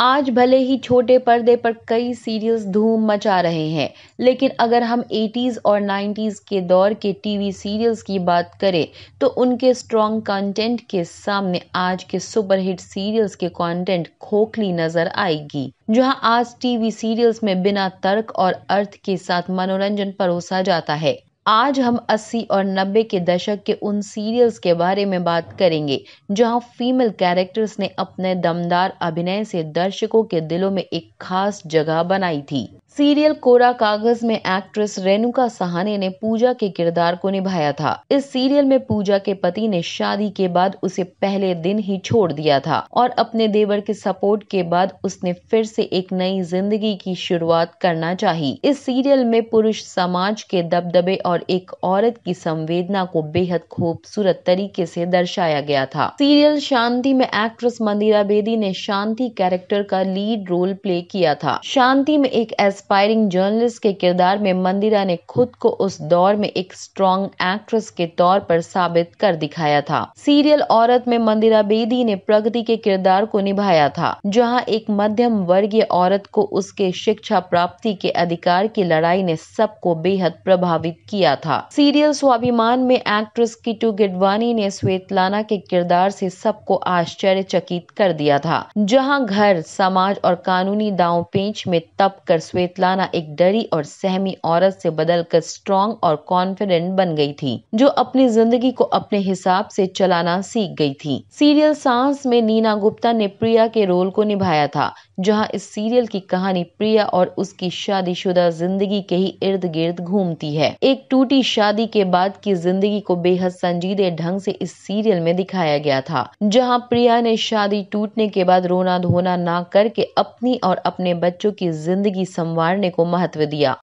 आज भले ही छोटे पर्दे पर कई सीरियल्स धूम मचा रहे हैं, लेकिन अगर हम 80s और 90s के दौर के टीवी सीरियल्स की बात करें तो उनके स्ट्रॉन्ग कंटेंट के सामने आज के सुपरहिट सीरियल्स के कंटेंट खोखली नज़र आएगी, जहाँ आज टीवी सीरियल्स में बिना तर्क और अर्थ के साथ मनोरंजन परोसा जाता है। आज हम 80 और 90 के दशक के उन सीरियल्स के बारे में बात करेंगे, जहाँ फीमेल कैरेक्टर्स ने अपने दमदार अभिनय से दर्शकों के दिलों में एक खास जगह बनाई थी। सीरियल कोरा कागज़ में एक्ट्रेस रेणुका सहाने ने पूजा के किरदार को निभाया था। इस सीरियल में पूजा के पति ने शादी के बाद उसे पहले दिन ही छोड़ दिया था और अपने देवर के सपोर्ट के बाद उसने फिर से एक नई ज़िंदगी की शुरुआत करना चाही। इस सीरियल में पुरुष समाज के दबदबे और एक औरत की संवेदना को बेहद खूबसूरत तरीके से दर्शाया गया था। सीरियल शांति में एक्ट्रेस मंदिरा बेदी ने शांति कैरेक्टर का लीड रोल प्ले किया था। शांति में एक एस्पायरिंग जर्नलिस्ट के किरदार में मंदिरा ने खुद को उस दौर में एक स्ट्रॉन्ग एक्ट्रेस के तौर पर साबित कर दिखाया था। सीरियल औरत में मंदिरा बेदी ने प्रगति के किरदार को निभाया था, जहाँ एक मध्यम वर्गीय औरत को उसके शिक्षा प्राप्ति के अधिकार की लड़ाई ने सबको बेहद प्रभावित किया था। सीरियल स्वाभिमान में एक्ट्रेस किटू गिडवानी ने श्वेतलाना के किरदार से सबको आश्चर्यचकित कर दिया था, जहाँ घर, समाज और कानूनी दांव पेंच में तप कर श्वेत स्वेतलाना एक डरी और सहमी औरत से बदलकर स्ट्रॉन्ग और कॉन्फिडेंट बन गई थी, जो अपनी ज़िंदगी को अपने हिसाब से चलाना सीख गई थी। सीरियल सांस में नीना गुप्ता ने प्रिया के रोल को निभाया था, जहाँ इस सीरियल की कहानी प्रिया और उसकी शादीशुदा ज़िंदगी के ही इर्द गिर्द घूमती है। एक टूटी शादी के बाद की ज़िंदगी को बेहद संजीदे ढंग से इस सीरियल में दिखाया गया था, जहाँ प्रिया ने शादी टूटने के बाद रोना धोना ना करके अपनी और अपने बच्चों की ज़िंदगी संवारने को महत्व दिया।